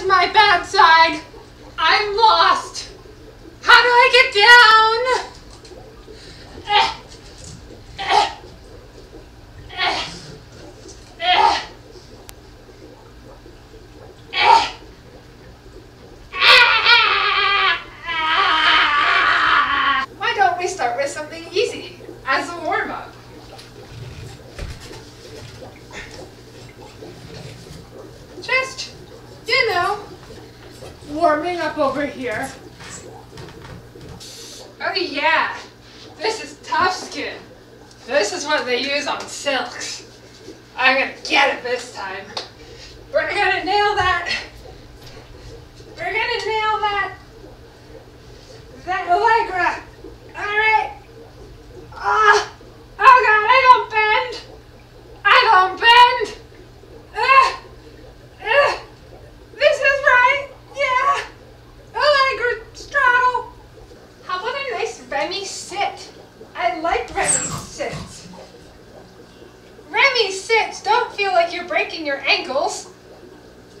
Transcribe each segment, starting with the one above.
is my bad side. I'm lost. How do I get down? Eh. Eh. Eh. Eh. Eh. Ah. Why don't we start with something easy as a warm up? Just, you know, warming up over here. Oh yeah, this is tough skin. This is what they use on silks. I'm gonna get it this time. We're gonna nail that. We're gonna nail that. That Allegra. All right. Ah. Oh God, I don't bend. I don't bend. Ah. Ah. This is right. Yeah. Allegra straddle. How about a nice Remy sit? I like Remy sits. Remy sits. Don't feel like you're breaking your ankles.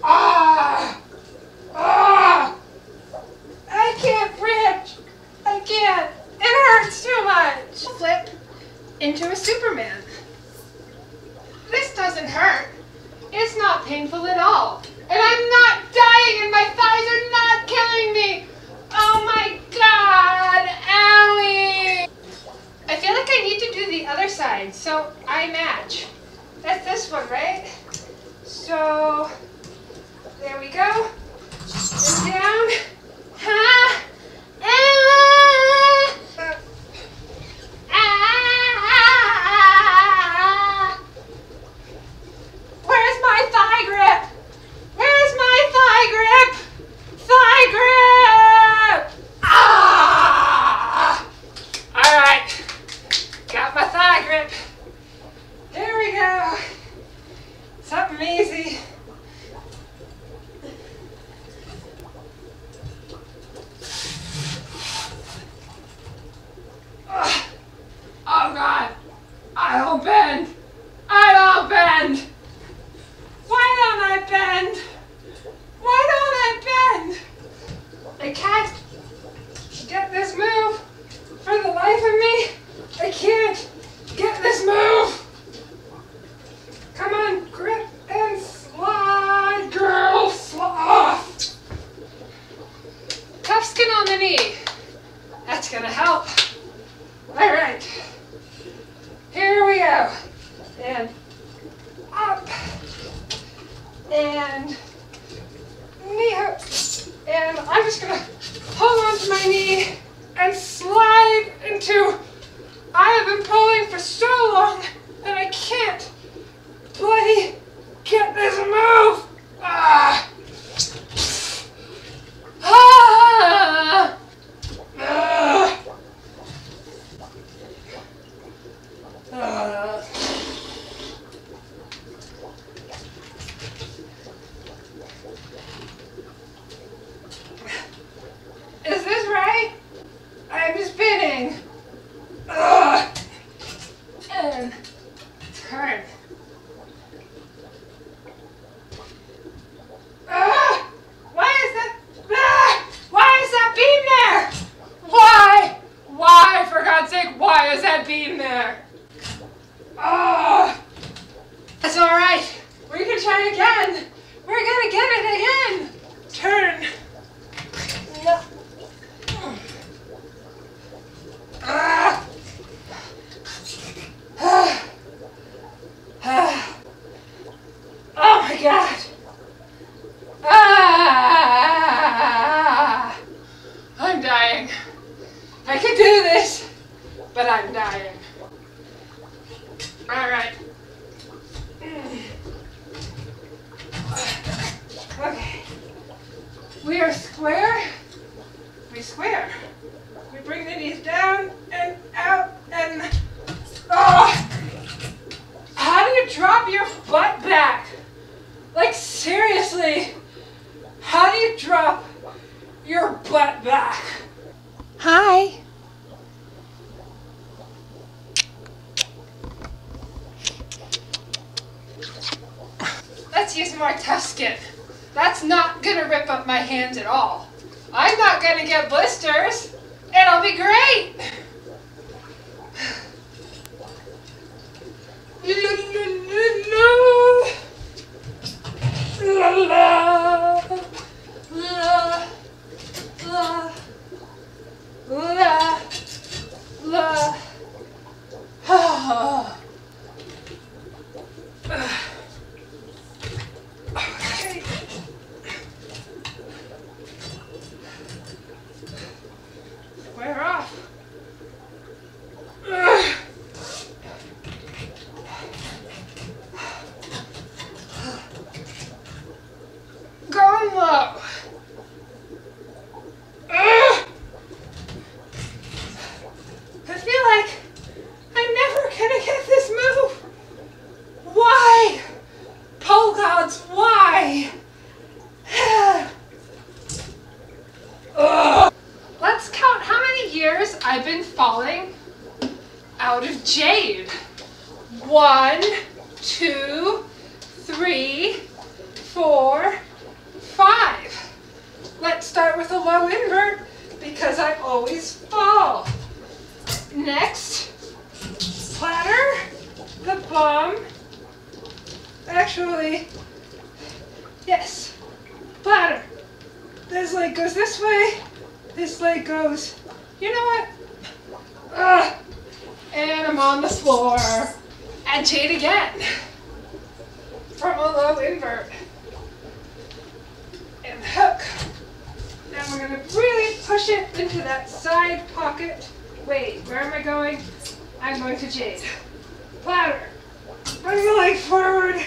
Ah! Ah! I can't bridge. I can't. It hurts too much. Flip into a Superman. This doesn't hurt. It's not painful at all. And I'm not dying and my thighs are not killing me. Oh my god, owie. I feel like I need to do the other side, so I match. That's this one, right? So, there we go. And down. Ha! Ah! Ah! Where's my thigh grip? Where's my thigh grip? Thigh grip! Ah! All right, got my thigh grip. There we go. Something easy. Ugh. Oh God, I don't bend. I don't bend. Why don't I bend? Why don't I bend? I can't get this move for the life of me. I can't get this move. Come on, grip and slide, girl, slide. Tough skin on the knee. That's gonna help. All right. Here we go. And up. And knee. And I'm just gonna hold on to my knee and slide into. I have been pulling for so long that I can't bloody get this move. Ah. Ah. Ah. Ah. Is this right? I'm spinning. Ugh. And turn. Ah! Why is that? Ah! Why is that beam there? Why? Why, for God's sake, why is that beam there? Oh! That's all right. We can try again. We're gonna get it again. Turn. No. Ah! Oh my God! Ah! I'm dying. I can do this, but I'm dying. All right. Okay. We are square. We square. We bring the knees down and out and. Oh! How do you drop your butt back? Like, seriously, how do you drop your butt back? Hi. Use more tough skin. That's not gonna rip up my hands at all. I'm not gonna get blisters. It'll be great. La la la. La la la la la. Okay. We're off. Ugh. Going low. Ugh. I feel like I'm never gonna get this move. Why? Pole gods, why? Ugh. Let's count how many years I've been falling out of jade. One, two, three, four, five. Let's start with a low invert because I always fall. Next, platter the bum. Actually, yes, platter. This leg goes this way. This leg goes. You know what? Ugh. And I'm on the floor. And jade again. From a low invert. And hook. Now we're gonna really push it into that side pocket. Wait, where am I going? I'm going to jade. Platter. Bring the leg forward.